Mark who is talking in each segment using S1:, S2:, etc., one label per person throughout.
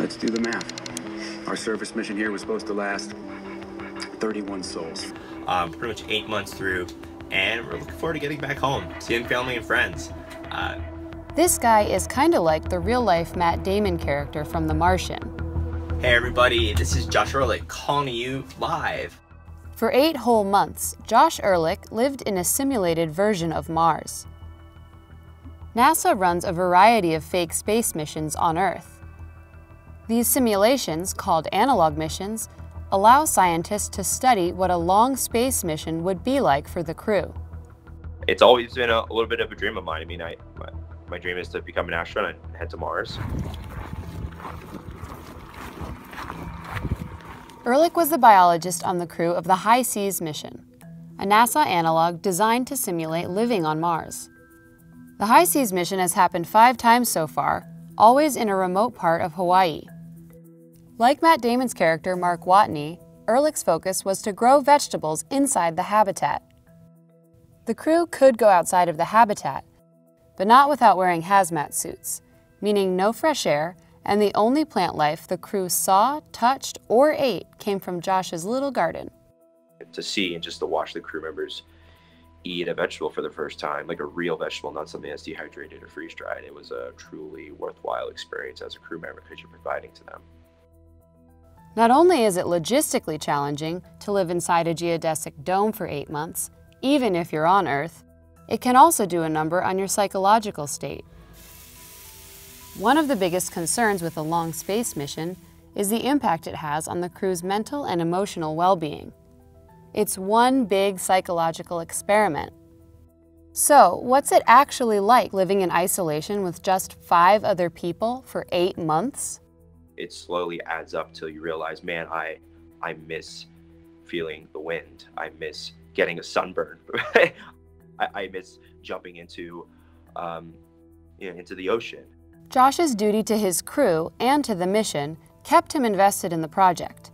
S1: Let's do the math. Our service mission here was supposed to last 31 sols.
S2: Um, pretty much eight months through, and we're looking forward to getting back home, seeing family and friends. Uh,
S3: this guy is kind of like the real life Matt Damon character from The Martian.
S2: Hey everybody, this is Josh Ehrlich calling you live.
S3: For eight whole months, Josh Ehrlich lived in a simulated version of Mars. NASA runs a variety of fake space missions on Earth. These simulations, called analog missions, allow scientists to study what a long space mission would be like for the crew.
S4: It's always been a, a little bit of a dream of mine. I mean, I, my, my dream is to become an astronaut and head to Mars.
S3: Ehrlich was the biologist on the crew of the HI-SEAS mission, a NASA analog designed to simulate living on Mars. The HI-SEAS mission has happened five times so far, always in a remote part of Hawaii. Like Matt Damon's character Mark Watney, Ehrlich's focus was to grow vegetables inside the habitat. The crew could go outside of the habitat, but not without wearing hazmat suits, meaning no fresh air, and the only plant life the crew saw, touched, or ate came from Josh's little garden.
S4: To see and just to watch the crew members eat a vegetable for the first time, like a real vegetable, not something that's dehydrated or freeze dried, it was a truly worthwhile experience as a crew member because you're providing to them.
S3: Not only is it logistically challenging to live inside a geodesic dome for eight months, even if you're on Earth, it can also do a number on your psychological state. One of the biggest concerns with a long space mission is the impact it has on the crew's mental and emotional well-being. It's one big psychological experiment. So, what's it actually like living in isolation with just five other people for eight months?
S4: It slowly adds up till you realize, man, I I miss feeling the wind. I miss getting a sunburn. I, I, miss jumping into um, you know, into the ocean.
S3: Josh's duty to his crew and to the mission kept him invested in the project.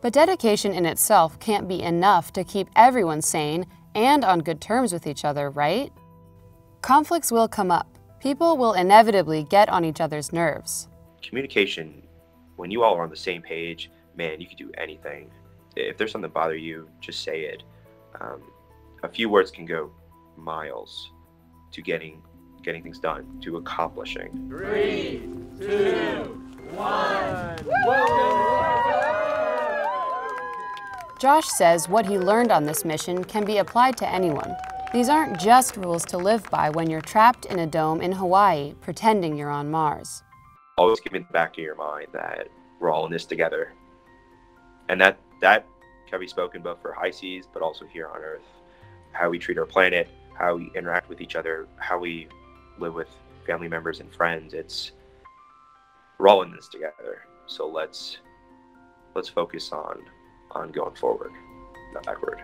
S3: But dedication in itself can't be enough to keep everyone sane and on good terms with each other, right? Conflicts will come up. People will inevitably get on each other's nerves.
S4: Communication when you all are on the same page, man, you can do anything. If there's something bother you, just say it. Um, a few words can go miles to getting getting things done, to accomplishing.
S5: Three, two, one.
S3: Josh says what he learned on this mission can be applied to anyone. These aren't just rules to live by when you're trapped in a dome in Hawaii pretending you're on Mars
S4: always keep in the back of your mind that we're all in this together. And that that can be spoken both for HI-SEAS, but also here on Earth. How we treat our planet, how we interact with each other, how we live with family members and friends. It's we're all in this together. So let's let's focus on on going forward, not backward.